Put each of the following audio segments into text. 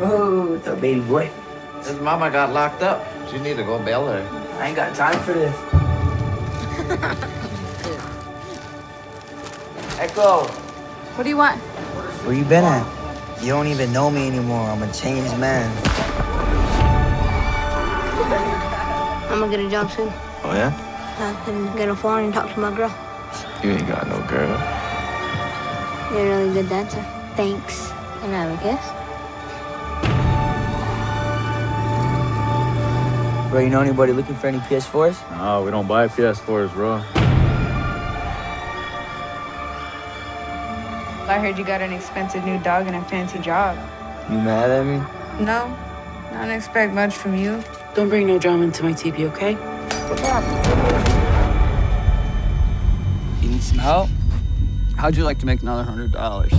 Oh, it's a baby boy. His mama got locked up. She need to go bail her. I ain't got time for this. Echo, What do you want? where you been at? You don't even know me anymore. I'm a changed man. I'm gonna get a job soon. Oh, yeah? I can get a phone and talk to my girl. You ain't got no girl. You're a really good dancer. Thanks. Can I have a kiss? Bro, you know anybody looking for any PS4s? No, we don't buy PS4s, bro. I heard you got an expensive new dog and a fancy job. You mad at me? No, I don't expect much from you. Don't bring no drama into my TV, okay? You need some help? How'd you like to make another hundred dollars?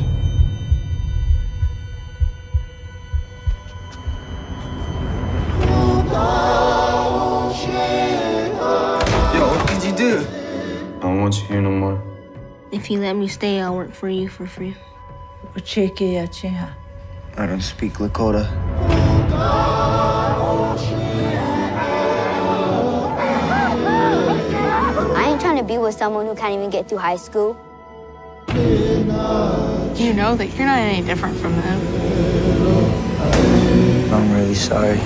Do? I don't want you here no more. If you let me stay, I'll work for you for free. I don't speak Lakota. I ain't trying to be with someone who can't even get through high school. You know that you're not any different from them. I'm really sorry.